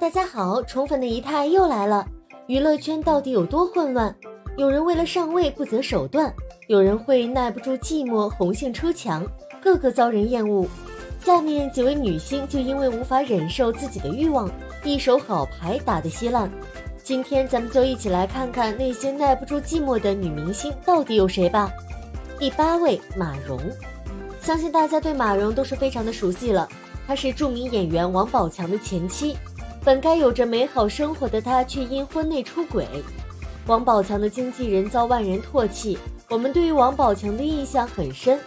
大家好，宠粉的姨太又来了。娱乐圈到底有多混乱？有人为了上位不择手段，有人会耐不住寂寞红杏出墙，个个遭人厌恶。下面几位女星就因为无法忍受自己的欲望，一手好牌打得稀烂。今天咱们就一起来看看那些耐不住寂寞的女明星到底有谁吧。第八位马蓉，相信大家对马蓉都是非常的熟悉了。她是著名演员王宝强的前妻，本该有着美好生活的她却因婚内出轨，王宝强的经纪人遭万人唾弃。我们对于王宝强的印象很深，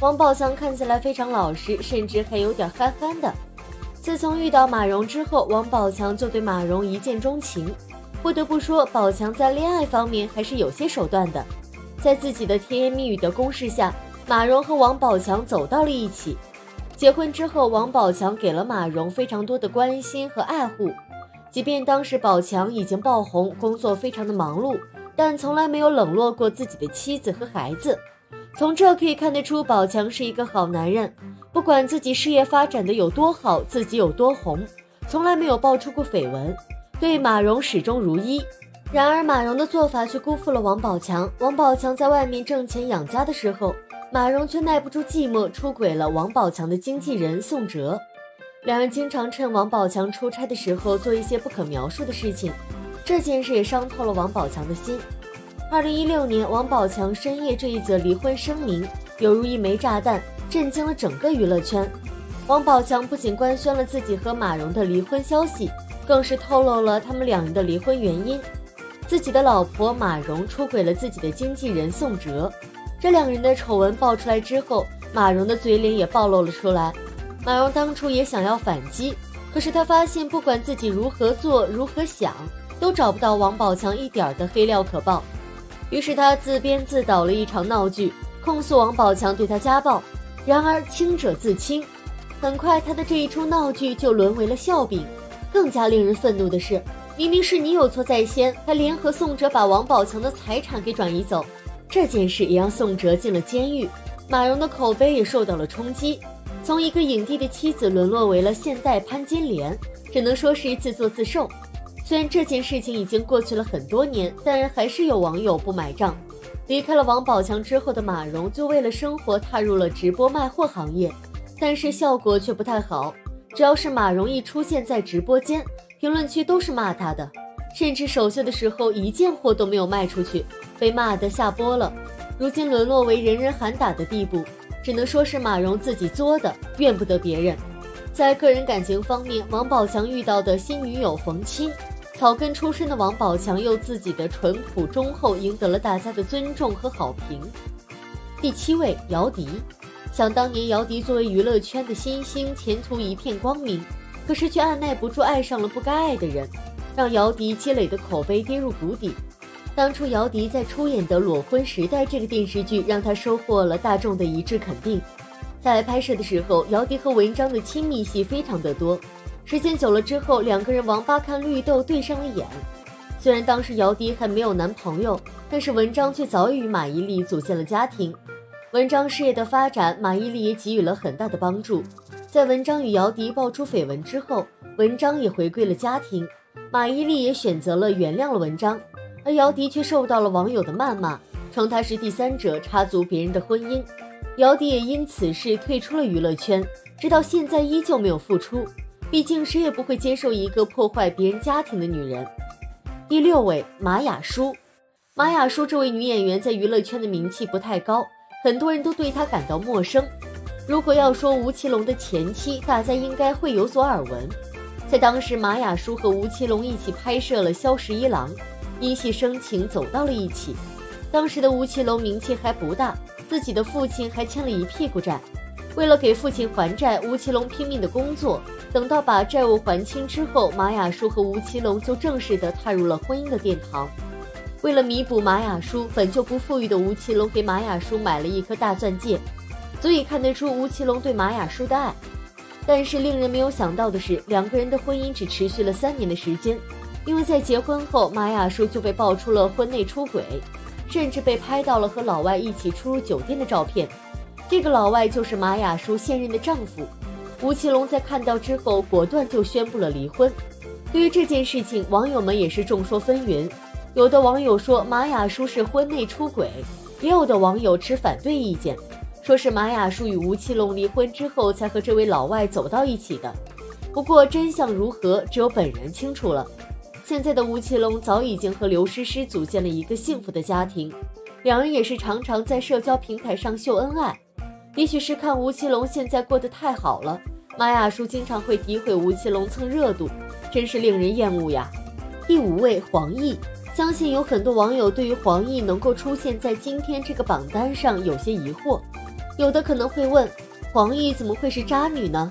王宝强看起来非常老实，甚至还有点憨憨的。自从遇到马蓉之后，王宝强就对马蓉一见钟情。不得不说，宝强在恋爱方面还是有些手段的。在自己的甜言蜜语的攻势下，马蓉和王宝强走到了一起。结婚之后，王宝强给了马蓉非常多的关心和爱护，即便当时宝强已经爆红，工作非常的忙碌，但从来没有冷落过自己的妻子和孩子。从这可以看得出，宝强是一个好男人。不管自己事业发展的有多好，自己有多红，从来没有爆出过绯闻，对马蓉始终如一。然而，马蓉的做法却辜负了王宝强。王宝强在外面挣钱养家的时候。马蓉却耐不住寂寞，出轨了王宝强的经纪人宋哲。两人经常趁王宝强出差的时候做一些不可描述的事情，这件事也伤透了王宝强的心。二零一六年，王宝强深夜这一则离婚声明，犹如一枚炸弹，震惊了整个娱乐圈。王宝强不仅官宣了自己和马蓉的离婚消息，更是透露了他们两人的离婚原因：自己的老婆马蓉出轨了自己的经纪人宋哲。这两人的丑闻爆出来之后，马蓉的嘴脸也暴露了出来。马蓉当初也想要反击，可是她发现不管自己如何做、如何想，都找不到王宝强一点的黑料可爆。于是她自编自导了一场闹剧，控诉王宝强对她家暴。然而清者自清，很快她的这一出闹剧就沦为了笑柄。更加令人愤怒的是，明明是你有错在先，还联合宋哲把王宝强的财产给转移走。这件事也让宋哲进了监狱，马蓉的口碑也受到了冲击，从一个影帝的妻子沦落为了现代潘金莲，只能说是自作自受。虽然这件事情已经过去了很多年，但还是有网友不买账。离开了王宝强之后的马蓉，就为了生活踏入了直播卖货行业，但是效果却不太好。只要是马蓉一出现在直播间，评论区都是骂她的。甚至首秀的时候一件货都没有卖出去，被骂得下播了。如今沦落为人人喊打的地步，只能说是马蓉自己作的，怨不得别人。在个人感情方面，王宝强遇到的新女友冯清，草根出身的王宝强用自己的淳朴忠厚赢得了大家的尊重和好评。第七位，姚笛。想当年，姚笛作为娱乐圈的新星，前途一片光明，可是却按耐不住爱上了不该爱的人。让姚笛积累的口碑跌入谷底。当初姚笛在出演的《裸婚时代》这个电视剧，让她收获了大众的一致肯定。在拍摄的时候，姚笛和文章的亲密戏非常的多。时间久了之后，两个人王八看绿豆对上了眼。虽然当时姚笛还没有男朋友，但是文章却早已与马伊琍组建了家庭。文章事业的发展，马伊琍也给予了很大的帮助。在文章与姚笛爆出绯闻之后，文章也回归了家庭。马伊琍也选择了原谅了文章，而姚笛却受到了网友的谩骂，称他是第三者插足别人的婚姻。姚笛也因此事退出了娱乐圈，直到现在依旧没有复出。毕竟谁也不会接受一个破坏别人家庭的女人。第六位马雅舒，马雅舒这位女演员在娱乐圈的名气不太高，很多人都对她感到陌生。如果要说吴奇隆的前妻，大家应该会有所耳闻。在当时，马雅舒和吴奇隆一起拍摄了《萧十一郎》，因戏生情走到了一起。当时的吴奇隆名气还不大，自己的父亲还欠了一屁股债。为了给父亲还债，吴奇隆拼命的工作。等到把债务还清之后，马雅舒和吴奇隆就正式的踏入了婚姻的殿堂。为了弥补马雅舒本就不富裕的吴奇隆给马雅舒买了一颗大钻戒，足以看得出吴奇隆对马雅舒的爱。但是令人没有想到的是，两个人的婚姻只持续了三年的时间，因为在结婚后，马雅舒就被爆出了婚内出轨，甚至被拍到了和老外一起出入酒店的照片。这个老外就是马雅舒现任的丈夫。吴奇隆在看到之后，果断就宣布了离婚。对于这件事情，网友们也是众说纷纭。有的网友说马雅舒是婚内出轨，也有的网友持反对意见，说是马雅舒与吴奇隆离婚之后才和这位老外走到一起的。不过真相如何，只有本人清楚了。现在的吴奇隆早已经和刘诗诗组建了一个幸福的家庭，两人也是常常在社交平台上秀恩爱。也许是看吴奇隆现在过得太好了，马雅舒经常会诋毁吴奇隆蹭热度，真是令人厌恶呀。第五位黄奕，相信有很多网友对于黄奕能够出现在今天这个榜单上有些疑惑，有的可能会问，黄奕怎么会是渣女呢？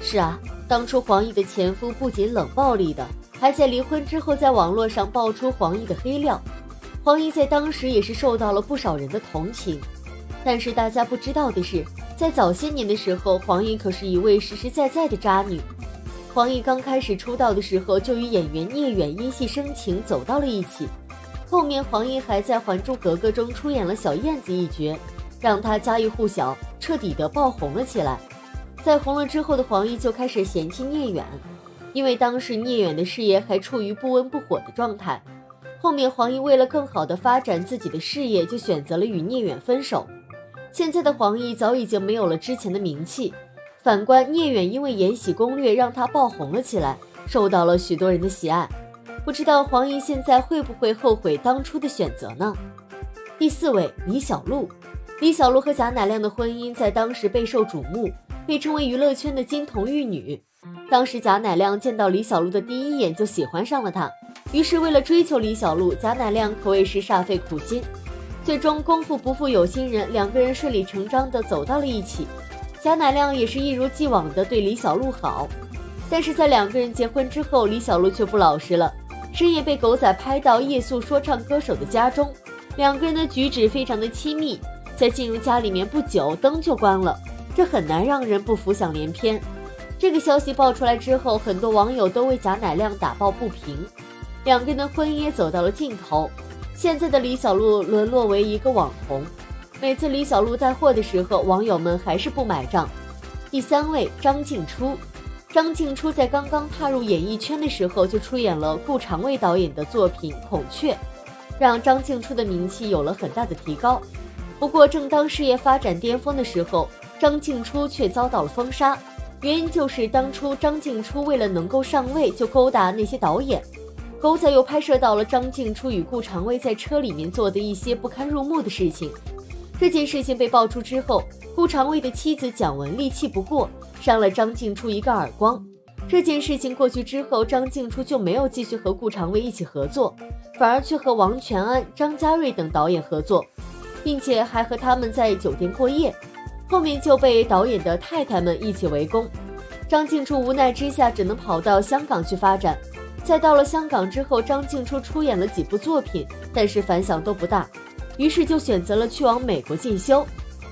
是啊。当初黄奕的前夫不仅冷暴力的，还在离婚之后在网络上爆出黄奕的黑料。黄奕在当时也是受到了不少人的同情。但是大家不知道的是，在早些年的时候，黄奕可是一位实实在在的渣女。黄奕刚开始出道的时候就与演员聂远因戏生情走到了一起，后面黄奕还在《还珠格格》中出演了小燕子一角，让他家喻户晓，彻底的爆红了起来。在红了之后的黄奕就开始嫌弃聂远，因为当时聂远的事业还处于不温不火的状态。后面黄奕为了更好的发展自己的事业，就选择了与聂远分手。现在的黄奕早已经没有了之前的名气，反观聂远，因为《延禧攻略》让他爆红了起来，受到了许多人的喜爱。不知道黄奕现在会不会后悔当初的选择呢？第四位李小璐，李小璐和贾乃亮的婚姻在当时备受瞩目。被称为娱乐圈的金童玉女。当时贾乃亮见到李小璐的第一眼就喜欢上了她，于是为了追求李小璐，贾乃亮可谓是煞费苦心。最终功夫不负有心人，两个人顺理成章的走到了一起。贾乃亮也是一如既往的对李小璐好，但是在两个人结婚之后，李小璐却不老实了，深夜被狗仔拍到夜宿说唱歌手的家中，两个人的举止非常的亲密，在进入家里面不久，灯就关了。这很难让人不浮想联翩。这个消息爆出来之后，很多网友都为贾乃亮打抱不平，两个人的婚姻也走到了尽头。现在的李小璐沦落为一个网红，每次李小璐带货的时候，网友们还是不买账。第三位张静初，张静初在刚刚踏入演艺圈的时候就出演了顾长卫导演的作品《孔雀》，让张静初的名气有了很大的提高。不过，正当事业发展巅峰的时候，张静初却遭到了封杀，原因就是当初张静初为了能够上位，就勾搭那些导演。狗仔又拍摄到了张静初与顾长卫在车里面做的一些不堪入目的事情。这件事情被爆出之后，顾长卫的妻子蒋雯丽气不过，扇了张静初一个耳光。这件事情过去之后，张静初就没有继续和顾长卫一起合作，反而去和王全安、张家瑞等导演合作，并且还和他们在酒店过夜。后面就被导演的太太们一起围攻，张静初无奈之下只能跑到香港去发展。在到了香港之后，张静初出演了几部作品，但是反响都不大，于是就选择了去往美国进修。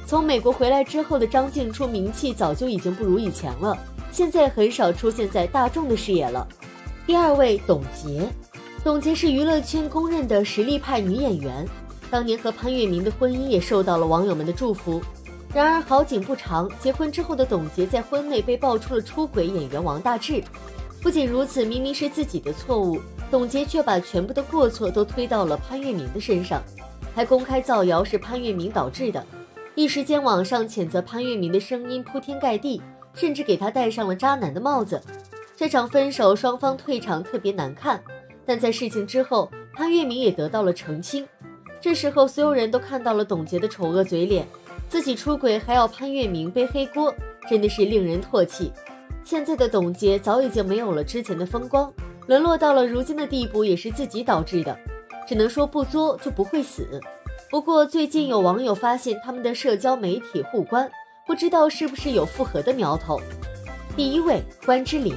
从美国回来之后的张静初名气早就已经不如以前了，现在很少出现在大众的视野了。第二位董洁，董洁是娱乐圈公认的实力派女演员，当年和潘粤明的婚姻也受到了网友们的祝福。然而好景不长，结婚之后的董洁在婚内被爆出了出轨演员王大治。不仅如此，明明是自己的错误，董洁却把全部的过错都推到了潘粤明的身上，还公开造谣是潘粤明导致的。一时间，网上谴责潘粤明的声音铺天盖地，甚至给他戴上了渣男的帽子。这场分手，双方退场特别难看。但在事情之后，潘粤明也得到了澄清。这时候，所有人都看到了董洁的丑恶嘴脸。自己出轨还要潘粤明背黑锅，真的是令人唾弃。现在的董洁早已经没有了之前的风光，沦落到了如今的地步也是自己导致的。只能说不作就不会死。不过最近有网友发现他们的社交媒体互关，不知道是不是有复合的苗头。第一位关之琳，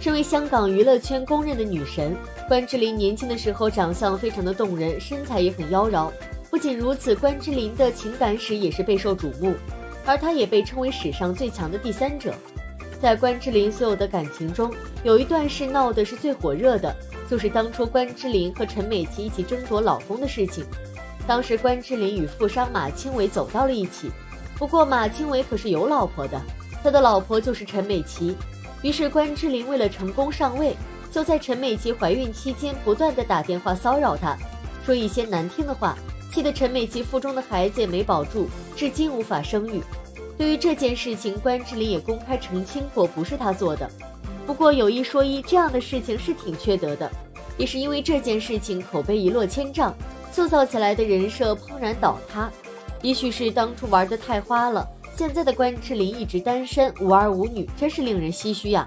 身为香港娱乐圈公认的女神，关之琳年轻的时候长相非常的动人，身材也很妖娆。不仅如此，关之琳的情感史也是备受瞩目，而她也被称为史上最强的第三者。在关之琳所有的感情中，有一段是闹得是最火热的，就是当初关之琳和陈美琪一起争夺老公的事情。当时关之琳与富商马清伟走到了一起，不过马清伟可是有老婆的，他的老婆就是陈美琪。于是关之琳为了成功上位，就在陈美琪怀孕期间不断的打电话骚扰她，说一些难听的话，气得陈美琪腹中的孩子也没保住，至今无法生育。对于这件事情，关之琳也公开澄清过，不是她做的。不过有一说一，这样的事情是挺缺德的，也是因为这件事情口碑一落千丈，塑造起来的人设怦然倒塌。也许是当初玩的太花了，现在的关之琳一直单身，无儿无女，真是令人唏嘘呀。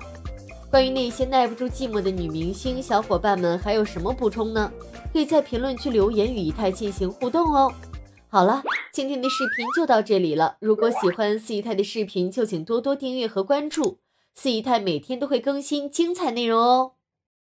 关于那些耐不住寂寞的女明星，小伙伴们还有什么补充呢？可以在评论区留言与姨太进行互动哦。好了，今天的视频就到这里了。如果喜欢四姨太的视频，就请多多订阅和关注。四姨太每天都会更新精彩内容哦。